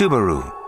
Subaru.